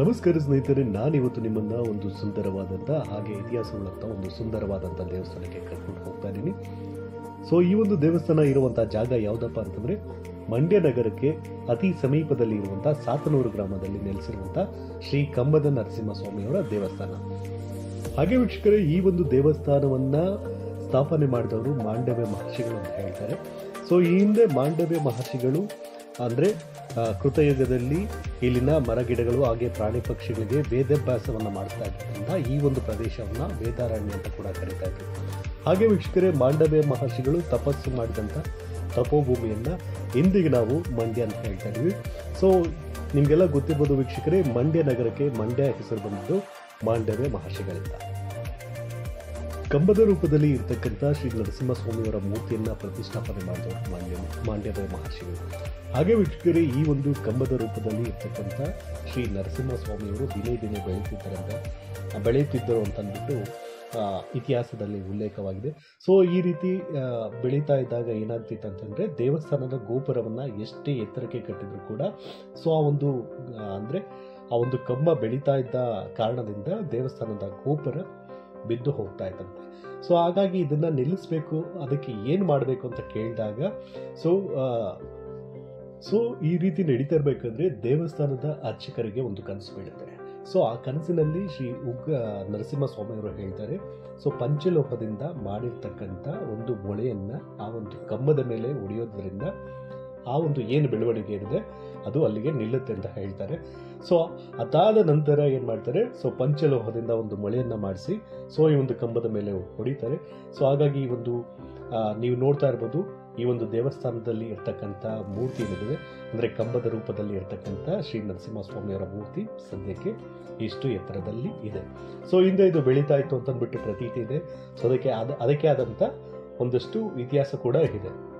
ನಮಸ್ಕಾರ ಸ್ನೇಹಿತರೆ, ನಾನಿವತ್ತು ನಿಮ್ಮನ್ನ ಒಂದು ಸುಂದರವಾದಂಥ ಹಾಗೆ ಇತಿಹಾಸವುಳ್ಳಂಥ ಒಂದು ಸುಂದರವಾದಂಥ ದೇವಸ್ಥಾನಕ್ಕೆ ಕರ್ಕೊಂಡು ಹೋಗ್ತಾ ಇದ್ದೀನಿ. ಸೊ ಈ ಒಂದು ದೇವಸ್ಥಾನ ಇರುವಂಥ ಜಾಗ ಯಾವುದಪ್ಪ ಅಂತಂದರೆ, ಮಂಡ್ಯ ನಗರಕ್ಕೆ ಅತಿ ಸಮೀಪದಲ್ಲಿ ಇರುವಂಥ ಸಾತನೂರು ಗ್ರಾಮದಲ್ಲಿ ನೆಲೆಸಿರುವಂಥ ಶ್ರೀ ಕಂಬದ ನರಸಿಂಹಸ್ವಾಮಿಯವರ ದೇವಸ್ಥಾನ. ಹಾಗೆ ವೀಕ್ಷಕರೇ, ಈ ಒಂದು ದೇವಸ್ಥಾನವನ್ನು ಸ್ಥಾಪನೆ ಮಾಡಿದವರು ಮಾಂಡವ್ಯ ಮಹರ್ಷಿಗಳು ಅಂತ ಹೇಳ್ತಾರೆ. ಸೊ ಈ ಹಿಂದೆ ಮಾಂಡವ್ಯ ಮಹರ್ಷಿಗಳು ಅಂದ್ರೆ ಕೃತಯುಗದಲ್ಲಿ ಇಲ್ಲಿನ ಮರಗಿಡಗಳು ಹಾಗೆ ಪ್ರಾಣಿ ಪಕ್ಷಿಗಳಿಗೆ ವೇದಾಭ್ಯಾಸವನ್ನು ಮಾಡ್ತಾ ಇದ್ದರಿಂದ ಈ ಒಂದು ಪ್ರದೇಶವನ್ನ ವೇದಾರಣ್ಯ ಅಂತ ಕೂಡ ಕರೀತಾ ಇದ್ರು. ಹಾಗೆ ವೀಕ್ಷಕರೇ, ಮಾಂಡವ್ಯ ಮಹರ್ಷಿಗಳು ತಪಸ್ಸು ಮಾಡಿದಂಥ ತಪೋಭೂಮಿಯನ್ನ ಇಂದಿಗೆ ನಾವು ಮಂಡ್ಯ ಅಂತ ಹೇಳ್ತಾ ಇದ್ವಿ. ಸೊ ನಿಮಗೆಲ್ಲ ಗೊತ್ತಿರ್ಬೋದು ವೀಕ್ಷಕರೇ, ಮಂಡ್ಯ ನಗರಕ್ಕೆ ಮಂಡ್ಯ ಹೆಸರು ಬಂದಿದ್ದು ಮಾಂಡವ್ಯ ಮಹರ್ಷಿಗಳಿಂದ. ಕಂಬದ ರೂಪದಲ್ಲಿ ಇರ್ತಕ್ಕಂಥ ಶ್ರೀ ನರಸಿಂಹಸ್ವಾಮಿಯವರ ಮೂರ್ತಿಯನ್ನ ಪ್ರತಿಷ್ಠಾಪನೆ ಮಾಡಿದವರು ಮಾಂಡ್ಯ ಮಾಂಡ್ಯದ ಮಹರ್ಷಿಗಳು. ಹಾಗೆ ವೀಕ್ಷಕರೇ, ಈ ಒಂದು ಕಂಬದ ರೂಪದಲ್ಲಿ ಇರ್ತಕ್ಕಂಥ ಶ್ರೀ ನರಸಿಂಹಸ್ವಾಮಿಯವರು ದಿನೇ ದಿನೇ ಬೆಳೆಯುತ್ತಿದ್ದರಂತ, ಬೆಳೆಯುತ್ತಿದ್ದರು ಅಂತ ಅಂದ್ಬಿಟ್ಟು ಇತಿಹಾಸದಲ್ಲಿ ಉಲ್ಲೇಖವಾಗಿದೆ. ಸೊ ಈ ರೀತಿ ಬೆಳೀತಾ ಇದ್ದಾಗ ಏನಾಗ್ತಿತ್ತು ಅಂತಂದರೆ, ದೇವಸ್ಥಾನದ ಗೋಪುರವನ್ನು ಎಷ್ಟೇ ಎತ್ತರಕ್ಕೆ ಕಟ್ಟಿದ್ರು ಕೂಡ ಸೊ ಆ ಒಂದು ಅಂದ್ರೆ, ಆ ಒಂದು ಕಂಬ ಬೆಳೀತಾ ಇದ್ದ ಕಾರಣದಿಂದ ದೇವಸ್ಥಾನದ ಗೋಪುರ ಬಿದ್ದು ಹೋಗ್ತಾ ಇತ್ತಂತೆ ಸೊ ಹಾಗಾಗಿ ಇದನ್ನ ನಿಲ್ಲಿಸ್ಬೇಕು, ಅದಕ್ಕೆ ಏನು ಮಾಡಬೇಕು ಅಂತ ಕೇಳಿದಾಗ ಸೊ ಸೊ ಈ ರೀತಿ ನಡೀತಾ ಇರಬೇಕಾದ್ರೆ ದೇವಸ್ಥಾನದ ಅರ್ಚಕರಿಗೆ ಒಂದು ಕನಸು ಬೀಳುತ್ತೆ. ಸೊ ಆ ಕನಸಿನಲ್ಲಿ ಶ್ರೀ ಉಗ್ರ ನರಸಿಂಹಸ್ವಾಮಿಯವರು ಹೇಳ್ತಾರೆ ಸೊ ಪಂಚಲೋಹದಿಂದ ಮಾಡಿರ್ತಕ್ಕಂಥ ಒಂದು ಮೊಳೆಯನ್ನ, ಆ ಒಂದು ಕಂಬದ ಮೇಲೆ ಹೊಡೆಯೋದ್ರಿಂದ ಆ ಒಂದು ಏನು ಬೆಳವಣಿಗೆ ಏನಿದೆ, ಅದು ಅಲ್ಲಿಗೆ ನಿಲ್ಲುತ್ತೆ ಅಂತ ಹೇಳ್ತಾರೆ. ಸೊ ಅದಾದ ನಂತರ ಏನು ಮಾಡ್ತಾರೆ? ಸೊ ಪಂಚಲೋಹದಿಂದ ಒಂದು ಮೊಳೆಯನ್ನು ಮಾಡಿಸಿ, ಸೊ, ಈ ಒಂದು ಕಂಬದ ಮೇಲೆ ಹೊಡಿತಾರೆ. ಸೊ ಹಾಗಾಗಿ ಈ ಒಂದು ನೀವು ನೋಡ್ತಾ ಇರ್ಬೋದು, ಈ ಒಂದು ದೇವಸ್ಥಾನದಲ್ಲಿ ಇರ್ತಕ್ಕಂಥ ಮೂರ್ತಿ ಏನಿದೆ, ಅಂದರೆ ಕಂಬದ ರೂಪದಲ್ಲಿ ಇರ್ತಕ್ಕಂಥ ಶ್ರೀ ನರಸಿಂಹಸ್ವಾಮಿಯವರ ಮೂರ್ತಿ ಸದ್ಯಕ್ಕೆ ಇಷ್ಟು ಎತ್ತರದಲ್ಲಿ ಇದೆ. ಸೊ ಹಿಂದೆ ಇದು ಬೆಳೀತಾ ಇತ್ತು ಅಂತಂದ್ಬಿಟ್ಟು ಪ್ರತೀತಿ ಇದೆ. ಸೊ ಅದಕ್ಕೆ ಅದ ಅದಕ್ಕೆ ಆದಂಥ ಒಂದಷ್ಟು ಇತಿಹಾಸ ಕೂಡ ಇದೆ.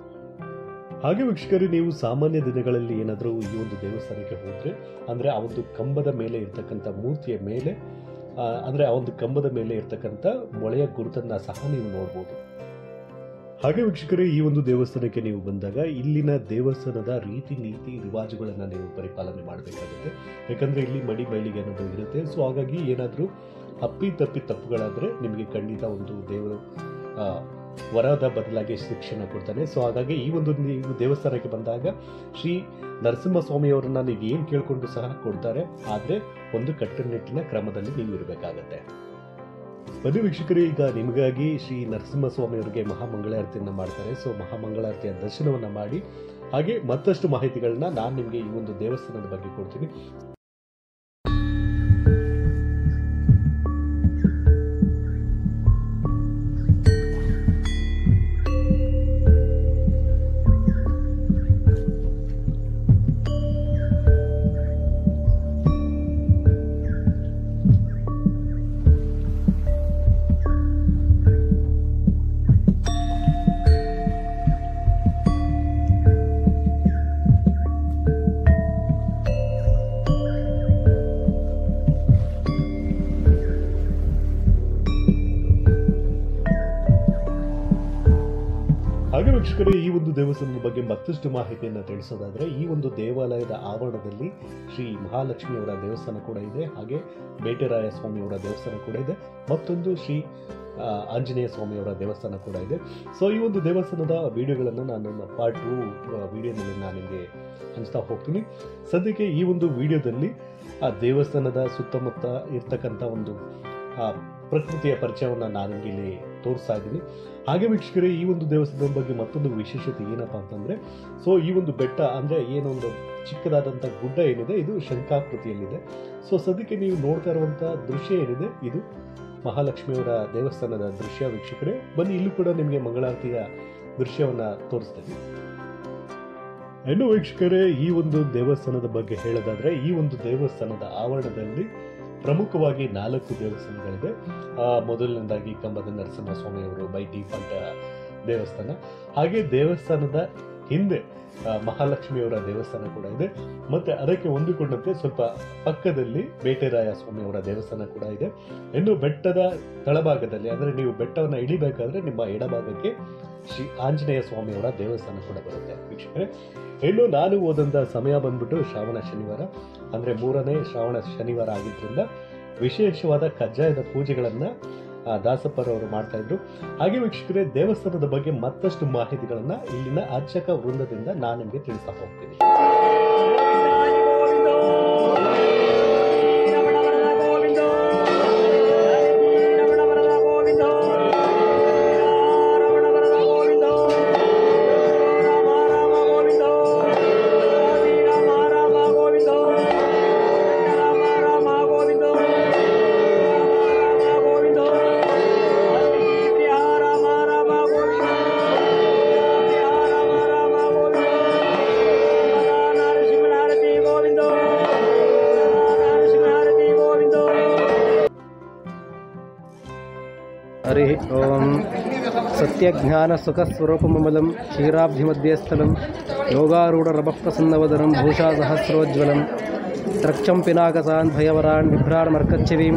ಹಾಗೆ ವೀಕ್ಷಕರು, ನೀವು ಸಾಮಾನ್ಯ ದಿನಗಳಲ್ಲಿ ಏನಾದರೂ ಈ ಒಂದು ದೇವಸ್ಥಾನಕ್ಕೆ ಹೋದರೆ, ಅಂದರೆ ಆ ಒಂದು ಕಂಬದ ಮೇಲೆ ಇರ್ತಕ್ಕಂಥ ಮೂರ್ತಿಯ ಮೇಲೆ ಅಂದರೆ ಆ ಒಂದು ಕಂಬದ ಮೇಲೆ ಇರ್ತಕ್ಕಂಥ ಮೊಳೆಯ ಗುರುತನ್ನು ಸಹ ನೀವು ನೋಡ್ಬೋದು. ಹಾಗೆ ವೀಕ್ಷಕರೇ, ಈ ಒಂದು ದೇವಸ್ಥಾನಕ್ಕೆ ನೀವು ಬಂದಾಗ ಇಲ್ಲಿನ ದೇವಸ್ಥಾನದ ರೀತಿ ನೀತಿ ರಿವಾಜುಗಳನ್ನು ನೀವು ಪರಿಪಾಲನೆ ಮಾಡಬೇಕಾಗುತ್ತೆ. ಯಾಕಂದರೆ ಇಲ್ಲಿ ಮಡಿ ಮೈಲಿಗೆ ಅನ್ನೋದು ಇರುತ್ತೆ. ಸೊ ಹಾಗಾಗಿ ಏನಾದರೂ ಅಪ್ಪಿ ತಪ್ಪಿ ತಪ್ಪುಗಳಾದರೆ ನಿಮಗೆ ಖಂಡಿತ ಒಂದು ದೇವರು ವರದ ಬದಲಾಗಿ ಶಿಕ್ಷಣ ಕೊಡ್ತಾನೆ. ಸೊ ಹಾಗಾಗಿ ಈ ಒಂದು ನೀವು ದೇವಸ್ಥಾನಕ್ಕೆ ಬಂದಾಗ ಶ್ರೀ ನರಸಿಂಹಸ್ವಾಮಿಯವರನ್ನ ನೀವು ಏನು ಕೇಳಿಕೊಂಡು ಸಹ ಕೊಡ್ತಾರೆ, ಆದರೆ ಒಂದು ಕಟ್ಟುನಿಟ್ಟಿನ ಕ್ರಮದಲ್ಲಿ ನೀವು ಇರಬೇಕಾಗತ್ತೆ. ಬನ್ನಿ ವೀಕ್ಷಕರು, ಈಗ ನಿಮಗಾಗಿ ಶ್ರೀ ನರಸಿಂಹಸ್ವಾಮಿ ಅವರಿಗೆ ಮಹಾಮಂಗಳಾರತಿಯನ್ನ ಮಾಡ್ತಾರೆ. ಸೊ ಮಹಾಮಂಗಳಾರತಿಯ ದರ್ಶನವನ್ನು ಮಾಡಿ, ಹಾಗೆ ಮತ್ತಷ್ಟು ಮಾಹಿತಿಗಳನ್ನ ನಾನು ನಿಮಗೆ ಈ ಒಂದು ದೇವಸ್ಥಾನದ ಬಗ್ಗೆ ಕೊಡ್ತೀನಿ. ವೀಕ್ಷಕರೇ, ಈ ಒಂದು ದೇವಸ್ಥಾನದ ಬಗ್ಗೆ ಮತ್ತಷ್ಟು ಮಾಹಿತಿಯನ್ನು ತಿಳಿಸೋದಾದರೆ, ಈ ಒಂದು ದೇವಾಲಯದ ಆವರಣದಲ್ಲಿ ಶ್ರೀ ಮಹಾಲಕ್ಷ್ಮಿಯವರ ದೇವಸ್ಥಾನ ಕೂಡ ಇದೆ, ಹಾಗೆ ಬೇಟೆರಾಯ ಸ್ವಾಮಿಯವರ ದೇವಸ್ಥಾನ ಕೂಡ ಇದೆ, ಮತ್ತೊಂದು ಶ್ರೀ ಆಂಜನೇಯ ಸ್ವಾಮಿಯವರ ದೇವಸ್ಥಾನ ಕೂಡ ಇದೆ. ಸೊ ಈ ಒಂದು ದೇವಸ್ಥಾನದ ವಿಡಿಯೋಗಳನ್ನು ನಾನು ನನ್ನ ಪಾರ್ಟ್ ಟು ವಿಡಿಯೋನಲ್ಲಿ ನಾನು ನಿಮಗೆ ಹಂಚ್ತಾ ಹೋಗ್ತೀನಿ. ಸದ್ಯಕ್ಕೆ ಈ ಒಂದು ವಿಡಿಯೋದಲ್ಲಿ, ಆ, ದೇವಸ್ಥಾನದ ಸುತ್ತಮುತ್ತ ಇರ್ತಕ್ಕಂಥ ಒಂದು ಪ್ರಕೃತಿಯ ಪರಿಚಯವನ್ನು ನಾನು ಇಲ್ಲಿ ತೋರಿಸ್ತಾ ಇದ್ದೀನಿ. ಹಾಗೆ ವೀಕ್ಷಕರೇ, ಈ ಒಂದು ದೇವಸ್ಥಾನದ ಬಗ್ಗೆ ಮತ್ತೊಂದು ವಿಶೇಷತೆ ಏನಪ್ಪಾ ಅಂತಂದ್ರೆ, ಸೊ ಈ ಒಂದು ಬೆಟ್ಟ ಅಂದ್ರೆ ಏನೊಂದು ಚಿಕ್ಕದಾದಂಥ ಗುಡ್ಡ ಏನಿದೆ, ಇದು ಶಂಕಾಕೃತಿಯಲ್ಲಿದೆ ಸೊ ಸದ್ಯಕ್ಕೆ ನೀವು ನೋಡ್ತಾ ಇರುವಂತಹ ದೃಶ್ಯ ಏನಿದೆ, ಇದು ಮಹಾಲಕ್ಷ್ಮಿಯವರ ದೇವಸ್ಥಾನದ ದೃಶ್ಯ ವೀಕ್ಷಕರೇ. ಬನ್ನಿ, ಇಲ್ಲೂ ಕೂಡ ನಿಮಗೆ ಮಂಗಳಾರತಿಯ ದೃಶ್ಯವನ್ನ ತೋರಿಸ್ತೇನೆ ಹೆಣ್ಣು ವೀಕ್ಷಕರೇ, ಈ ಒಂದು ದೇವಸ್ಥಾನದ ಬಗ್ಗೆ ಹೇಳೋದಾದ್ರೆ, ಈ ಒಂದು ದೇವಸ್ಥಾನದ ಆವರಣದಲ್ಲಿ ಪ್ರಮುಖವಾಗಿ ನಾಲ್ಕು ದೇವಸ್ಥಾನಗಳಿದೆ ಮೊದಲನೇದಾಗಿ ಕಂಬದ ನರಸಿಂಹಸ್ವಾಮಿಯವರು ಬೈ ಡಿಫಾಲ್ಟ್ ದೇವಸ್ಥಾನ. ಹಾಗೆ ದೇವಸ್ಥಾನದ ಹಿಂದೆ ಮಹಾಲಕ್ಷ್ಮಿಯವರ ದೇವಸ್ಥಾನ ಕೂಡ ಇದೆ. ಮತ್ತೆ ಅದಕ್ಕೆ ಹೊಂದಿಕೊಂಡಂತೆ ಸ್ವಲ್ಪ ಪಕ್ಕದಲ್ಲಿ ಬೇಟೆರಾಯ ಸ್ವಾಮಿಯವರ ದೇವಸ್ಥಾನ ಕೂಡ ಇದೆ. ಇನ್ನು ಬೆಟ್ಟದ ತಳಭಾಗದಲ್ಲಿ, ಅಂದ್ರೆ ನೀವು ಬೆಟ್ಟವನ್ನು ಇಳಿಬೇಕಾದ್ರೆ ನಿಮ್ಮ ಎಡಭಾಗಕ್ಕೆ ಶ್ರೀ ಆಂಜನೇಯ ಸ್ವಾಮಿಯವರ ದೇವಸ್ಥಾನ ಕೂಡ ಬರುತ್ತೆ. ವೀಕ್ಷಕರೇ, ಇನ್ನು ನಾನು ಹೋದಂಥ ಸಮಯ ಬಂದ್ಬಿಟ್ಟು ಶ್ರಾವಣ ಶನಿವಾರ. ಅಂದ್ರೆ ಮೂರನೇ ಶ್ರಾವಣ ಶನಿವಾರ ಆಗಿದ್ದರಿಂದ ವಿಶೇಷವಾದ ಕಜ್ಜಾಯದ ಪೂಜೆಗಳನ್ನು ದಾಸಪ್ಪರವರು ಮಾಡ್ತಾ ಇದ್ರು. ಹಾಗೆ ವೀಕ್ಷಕರೇ, ದೇವಸ್ಥಾನದ ಬಗ್ಗೆ ಮತ್ತಷ್ಟು ಮಾಹಿತಿಗಳನ್ನು ಇಲ್ಲಿನ ಅರ್ಚಕ ವೃಂದದಿಂದ ನಾನು ನಿಮಗೆ ತಿಳಿಸ್ತಾ ಹೋಗ್ತೀನಿ. सत्यज्ञानसुखस्वरूपममलं क्षीराब्धिमध्यस्थलं योगारूढरभप्रसन्नवदनं भूषासहस्रोज्ज्वलं त्रक्षं पिनाकसान् भयवरान् बिभ्राणमर्कच्छवीं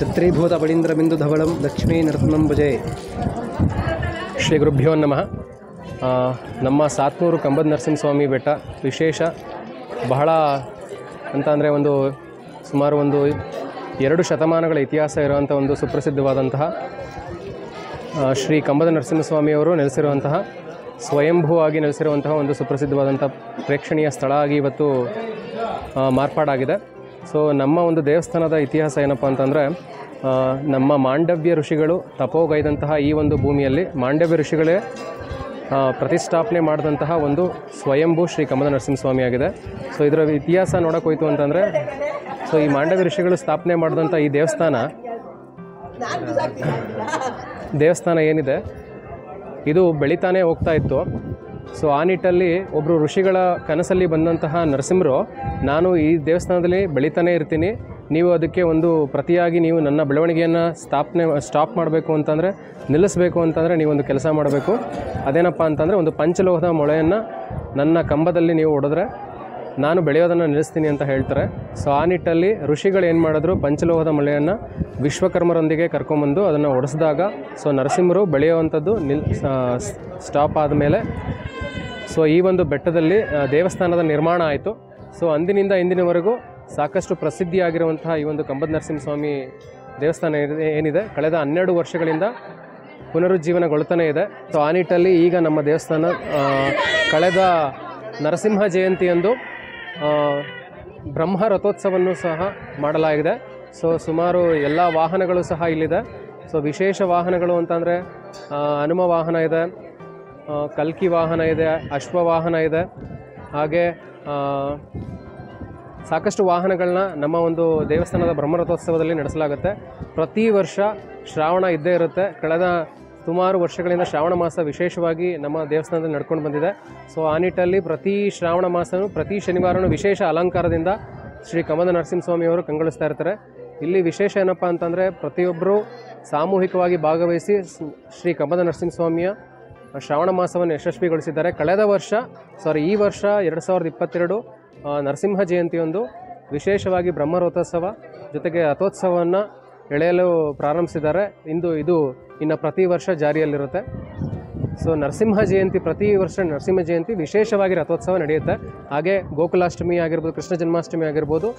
चित्रीभूतपडीन्द्रबिन्दुधवलं लक्ष्मीनरत्नं भजे ಶ್ರೀ ಗುರುಭ್ಯೋ ನಮಃ ಆ, ನಮ್ಮ ಸಾತ್ನೂರು ಕಂಬದ ನರಸಿಂಹಸ್ವಾಮಿ ಬೆಟ್ಟ ವಿಶೇಷ ಬಹಳ ಅಂತ ಅಂದರೆ ಒಂದು ಸುಮಾರು ಒಂದು ಎರಡು ಶತಮಾನಗಳ ಇತಿಹಾಸ ಇರುವಂಥ ಒಂದು ಸುಪ್ರಸಿದ್ಧವಾದಂತಹ ಆ, ಶ್ರೀ ಕಂಬದ ನರಸಿಂಹಸ್ವಾಮಿಯವರು ನೆಲೆಸಿರುವಂತಹ, ಸ್ವಯಂಭೂವಾಗಿ ನೆಲೆಸಿರುವಂತಹ ಒಂದು ಸುಪ್ರಸಿದ್ಧವಾದಂಥ ಪ್ರೇಕ್ಷಣೀಯ ಸ್ಥಳ ಆಗಿ ಇವತ್ತು ಮಾರ್ಪಾಡಾಗಿದೆ. ಸೊ ನಮ್ಮ ಒಂದು ದೇವಸ್ಥಾನದ ಇತಿಹಾಸ ಏನಪ್ಪ ಅಂತಂದರೆ ನಮ್ಮ ಮಾಂಡವ್ಯ ಋಷಿಗಳು ತಪೋಗೈದಂತಹ ಈ ಒಂದು ಭೂಮಿಯಲ್ಲಿ ಮಾಂಡವ್ಯ ಋಷಿಗಳೇ ಪ್ರತಿಷ್ಠಾಪನೆ ಮಾಡಿದಂತಹ ಒಂದು ಸ್ವಯಂಭೂ ಶ್ರೀ ಕಮಲ ನರಸಿಂಹಸ್ವಾಮಿ ಆಗಿದೆ. ಸೊ ಇದರ ಇತಿಹಾಸ ನೋಡೋಕೆ ಹೋಯಿತು ಅಂತಂದರೆ ಸೊ ಈ ಮಾಂಡವ್ಯ ಋಷಿಗಳು ಸ್ಥಾಪನೆ ಮಾಡಿದಂಥ ಈ ದೇವಸ್ಥಾನ ದೇವಸ್ಥಾನ ಏನಿದೆ, ಇದು ಬೆಳಿತಾನೆ ಹೋಗ್ತಾ ಇತ್ತು. ಸೊ ಆ ನಿಟ್ಟಲ್ಲಿ ಒಬ್ಬರು ಋಷಿಗಳ ಕನಸಲ್ಲಿ ಬಂದಂತಹ ನರಸಿಂಹರು, ನಾನು ಈ ದೇವಸ್ಥಾನದಲ್ಲಿ ಬೆಳಿತಾನೆ ಇರ್ತೀನಿ. ನೀವು ಅದಕ್ಕೆ ಒಂದು ಪ್ರತಿಯಾಗಿ ನೀವು ನನ್ನ ಬೆಳವಣಿಗೆಯನ್ನು ಸ್ಥಾಪನೆ, ಸ್ಟಾಪ್ ಮಾಡಬೇಕು ಅಂತಂದರೆ, ನಿಲ್ಲಿಸಬೇಕು ಅಂತಂದರೆ ನೀವೊಂದು ಕೆಲಸ ಮಾಡಬೇಕು. ಅದೇನಪ್ಪ ಅಂತಂದರೆ ಒಂದು ಪಂಚಲೋಹದ ಮೊಳೆಯನ್ನು ನನ್ನ ಕಂಬದಲ್ಲಿ ನೀವು ಹೊಡೆದ್ರೆ ನಾನು ಬೆಳೆಯೋದನ್ನು ನಿಲ್ಲಿಸ್ತೀನಿ ಅಂತ ಹೇಳ್ತಾರೆ. ಸೊ ಆ ನಿಟ್ಟಲ್ಲಿ ಋಷಿಗಳು ಏನು ಮಾಡಿದ್ರು? ಪಂಚಲೋಹದ ಮಳೆಯನ್ನು ವಿಶ್ವಕರ್ಮರೊಂದಿಗೆ ಕರ್ಕೊಂಬಂದು ಅದನ್ನು ಒಡೆಸಿದಾಗ ಸೊ ನರಸಿಂಹರು ಬೆಳೆಯುವಂಥದ್ದು ನಿಲ್ ಸ್ಟಾಪ್ ಆದಮೇಲೆ ಸೊ ಈ ಒಂದು ಬೆಟ್ಟದಲ್ಲಿ ದೇವಸ್ಥಾನದ ನಿರ್ಮಾಣ ಆಯಿತು. ಸೊ ಅಂದಿನಿಂದ ಇಂದಿನವರೆಗೂ ಸಾಕಷ್ಟು ಪ್ರಸಿದ್ಧಿಯಾಗಿರುವಂತಹ ಈ ಒಂದು ಕಂಬದ ನರಸಿಂಹಸ್ವಾಮಿ ದೇವಸ್ಥಾನ ಏನಿದೆ- ಕಳೆದ ಹನ್ನೆರಡು ವರ್ಷಗಳಿಂದ ಪುನರುಜ್ಜೀವನಗೊಳ್ತಾನೆ ಇದೆ. ಸೊ ಆ ನಿಟ್ಟಲ್ಲಿ ಈಗ ನಮ್ಮ ದೇವಸ್ಥಾನ ಕಳೆದ ನರಸಿಂಹ ಜಯಂತಿಯಂದು ಬ್ರಹ್ಮ ರಥೋತ್ಸವವನ್ನು ಸಹ ಮಾಡಲಾಗಿದೆ. ಸೊ ಸುಮಾರು ಎಲ್ಲ ವಾಹನಗಳು ಸಹ ಇಲ್ಲಿದೆ. ಸೊ ವಿಶೇಷ ವಾಹನಗಳು ಅಂತಂದರೆ ಹನುಮ ವಾಹನ ಇದೆ ಕಲ್ಕಿ ವಾಹನ ಇದೆ, ಅಶ್ವ ವಾಹನ ಇದೆ. ಹಾಗೆ ಸಾಕಷ್ಟು ವಾಹನಗಳನ್ನ ನಮ್ಮ ಒಂದು ದೇವಸ್ಥಾನದ ಬ್ರಹ್ಮರಥೋತ್ಸವದಲ್ಲಿ ನಡೆಸಲಾಗುತ್ತೆ. ಪ್ರತಿ ವರ್ಷ ಶ್ರಾವಣ ಇದ್ದೇ ಇರುತ್ತೆ. ಕಳೆದ ಸುಮಾರು ವರ್ಷಗಳಿಂದ ಶ್ರಾವಣ ಮಾಸ ವಿಶೇಷವಾಗಿ ನಮ್ಮ ದೇವಸ್ಥಾನದಲ್ಲಿ ನಡ್ಕೊಂಡು ಬಂದಿದೆ. ಸೊ ಆ ನಿಟ್ಟಲ್ಲಿ ಪ್ರತಿ ಶ್ರಾವಣ ಮಾಸನೂ ಪ್ರತಿ ಶನಿವಾರನೂ ವಿಶೇಷ ಅಲಂಕಾರದಿಂದ ಶ್ರೀ ಕಮಲ ನರಸಿಂಹಸ್ವಾಮಿಯವರು ಕಂಗೊಳಿಸ್ತಾ ಇರ್ತಾರೆ. ಇಲ್ಲಿ ವಿಶೇಷ ಏನಪ್ಪ ಅಂತಂದರೆ ಪ್ರತಿಯೊಬ್ಬರೂ ಸಾಮೂಹಿಕವಾಗಿ ಭಾಗವಹಿಸಿ ಶ್ರೀ ಕಮಲ ನರಸಿಂಹಸ್ವಾಮಿಯ ಶ್ರಾವಣ ಮಾಸವನ್ನು ಯಶಸ್ವಿಗೊಳಿಸಿದ್ದಾರೆ. ಕಳೆದ ವರ್ಷ ಸಾರಿ ಈ ವರ್ಷ ಎರಡು ಸಾವಿರದ ಇಪ್ಪತ್ತೆರಡು ನರಸಿಂಹ ಜಯಂತಿಯೊಂದು ವಿಶೇಷವಾಗಿ ಬ್ರಹ್ಮರಥೋತ್ಸವ ಜೊತೆಗೆ ರಥೋತ್ಸವವನ್ನು ಎಳೆಯಲು ಪ್ರಾರಂಭಿಸಿದ್ದಾರೆ. ಇಂದು ಇದು ಇನ್ನು ಪ್ರತಿ ವರ್ಷ ಜಾರಿಯಲ್ಲಿರುತ್ತೆ. ಸೊ ನರಸಿಂಹ ಜಯಂತಿ ಪ್ರತಿ ವರ್ಷ ನರಸಿಂಹ ಜಯಂತಿ ವಿಶೇಷವಾಗಿ ರಥೋತ್ಸವ ನಡೆಯುತ್ತೆ. ಹಾಗೆ ಗೋಕುಲಾಷ್ಟಮಿ ಆಗಿರ್ಬೋದು, ಕೃಷ್ಣ ಜನ್ಮಾಷ್ಟಮಿ ಆಗಿರ್ಬೋದು,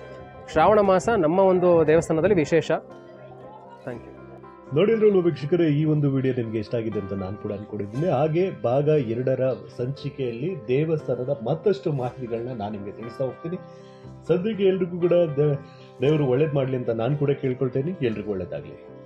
ಶ್ರಾವಣ ಮಾಸ ನಮ್ಮ ಒಂದು ದೇವಸ್ಥಾನದಲ್ಲಿ ವಿಶೇಷ. ಥ್ಯಾಂಕ್ ಯು ನೋಡಿದ್ರಲ್ವ ವೀಕ್ಷಕರೇ, ಈ ಒಂದು ವಿಡಿಯೋ ನಿಮಗೆ ಇಷ್ಟ ಆಗಿದೆ ಅಂತ ನಾನು ಕೂಡ ಅನ್ಕೊಂಡಿದ್ದೀನಿ. ಹಾಗೆ ಭಾಗ ಎರಡರ ಸಂಚಿಕೆಯಲ್ಲಿ ದೇವಸ್ಥಾನದ ಮತ್ತಷ್ಟು ಮಾಹಿತಿಗಳನ್ನ ನಾನು ನಿಮಗೆ ತಿಳಿಸ್ತಾ ಹೋಗ್ತೀನಿ. ಸದ್ಯಕ್ಕೆ ಎಲ್ರಿಗೂ ಕೂಡ ದೇವರು ಒಳ್ಳೇದು ಮಾಡಲಿ ಅಂತ ನಾನು ಕೂಡ ಕೇಳ್ಕೊಳ್ತೇನೆ ಎಲ್ರಿಗೂ ಒಳ್ಳೇದಾಗಲಿ.